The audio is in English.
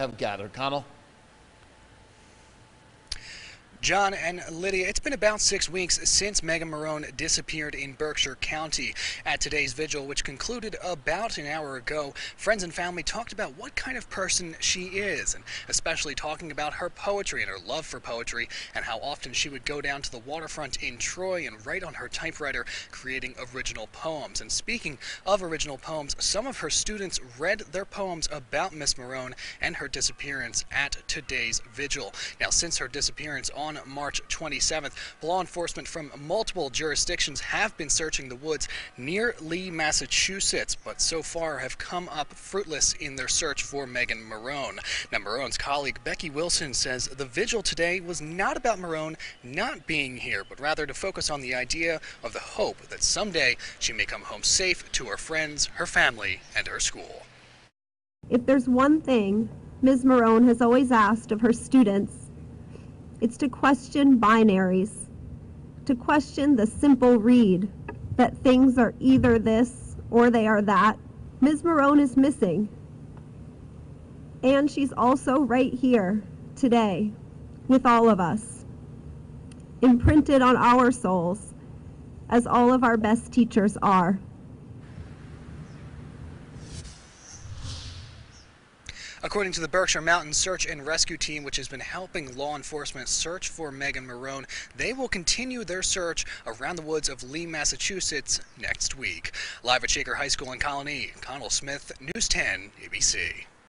have gathered. Connell? John and Lydia, it's been about six weeks since Megan Morrone disappeared in Berkshire County. At today's vigil, which concluded about an hour ago, friends and family talked about what kind of person she is, and especially talking about her poetry and her love for poetry, and how often she would go down to the waterfront in Troy and write on her typewriter, creating original poems. And speaking of original poems, some of her students read their poems about Miss Morrone and her disappearance at today's vigil. Now, since her disappearance on on March 27th. Law enforcement from multiple jurisdictions have been searching the woods near Lee, Massachusetts, but so far have come up fruitless in their search for Megan Marone. Now, Marone's colleague Becky Wilson says the vigil today was not about Marone not being here, but rather to focus on the idea of the hope that someday she may come home safe to her friends, her family, and her school. If there's one thing Ms. Marone has always asked of her students, it's to question binaries, to question the simple read that things are either this or they are that. Ms. Morrone is missing. And she's also right here today with all of us, imprinted on our souls, as all of our best teachers are. According to the Berkshire Mountain Search and Rescue Team, which has been helping law enforcement search for Megan Morrone, they will continue their search around the woods of Lee, Massachusetts next week. Live at Shaker High School in Colonie, Connell Smith, News 10, ABC.